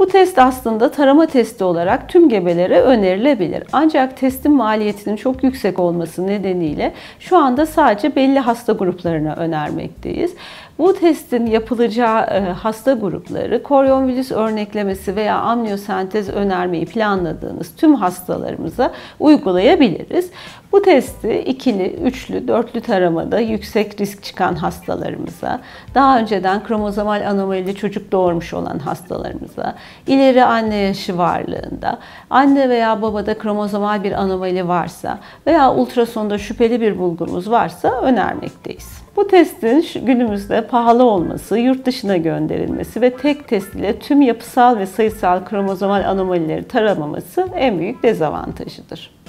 Bu test aslında tarama testi olarak tüm gebelere önerilebilir. Ancak testin maliyetinin çok yüksek olması nedeniyle şu anda sadece belli hasta gruplarına önermekteyiz. Bu testin yapılacağı e, hasta grupları korionvirüs örneklemesi veya amniyosentez önermeyi planladığınız tüm hastalarımıza uygulayabiliriz. Bu testi ikili, üçlü, dörtlü taramada yüksek risk çıkan hastalarımıza, daha önceden kromozomal anomalili çocuk doğurmuş olan hastalarımıza, ileri anne yaşı varlığında, anne veya babada kromozomal bir anomali varsa veya ultrasonda şüpheli bir bulgumuz varsa önermekteyiz. Bu testin günümüzde pahalı olması, yurt dışına gönderilmesi ve tek test ile tüm yapısal ve sayısal kromozomal anomalileri taramaması en büyük dezavantajıdır.